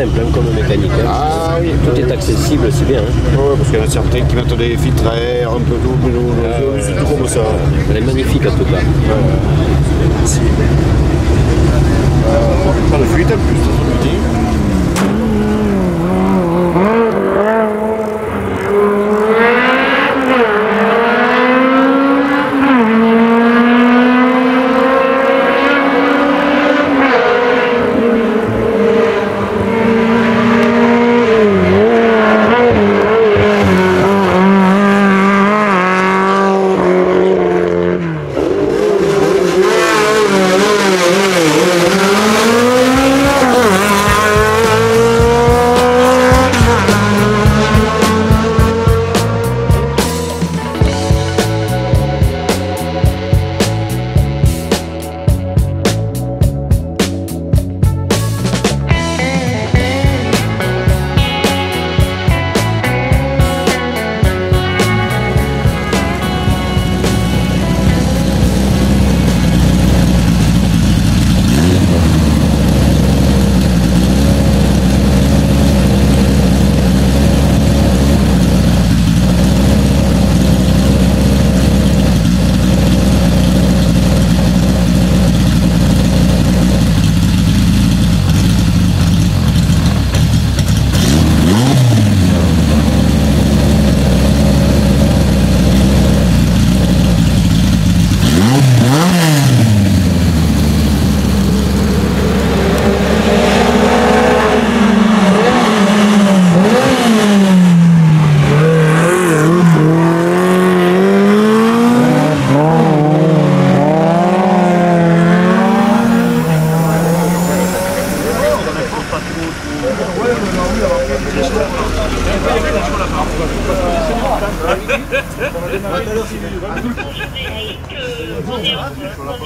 simple hein, comme mécanique. hein. Ah oui, Tout est accessible, c'est bien. hein. Ouais, parce qu'il y en a certains qui mettent des filtres à air, un peu nous, nous, c'est tout comme ça. Elle est magnifique en tout cas. Fuite en plus,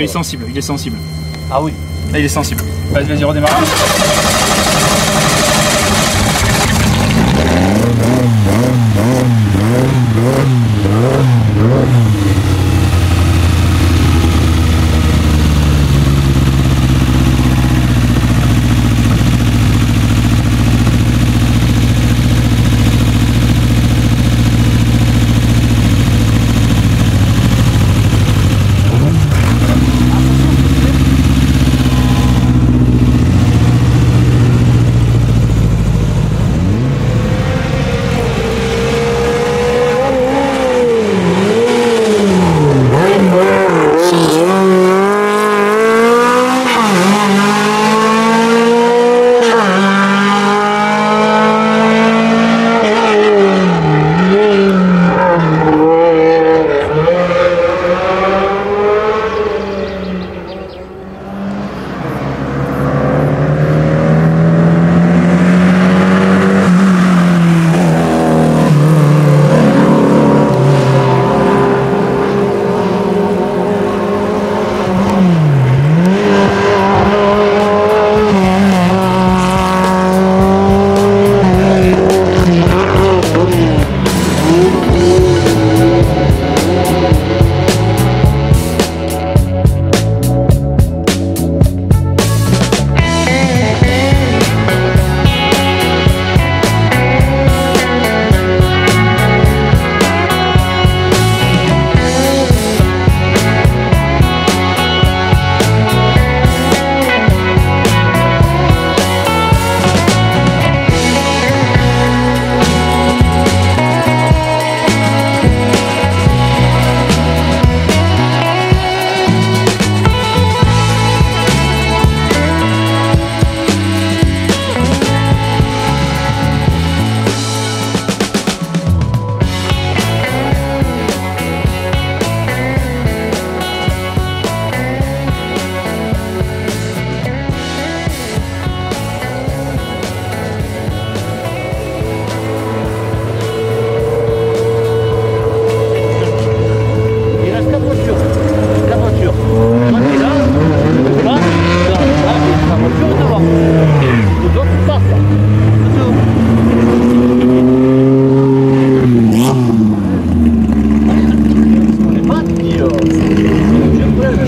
il est sensible, il est sensible. Ah oui Là, il est sensible. Vas-y, vas-y, redémarre.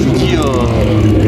드디어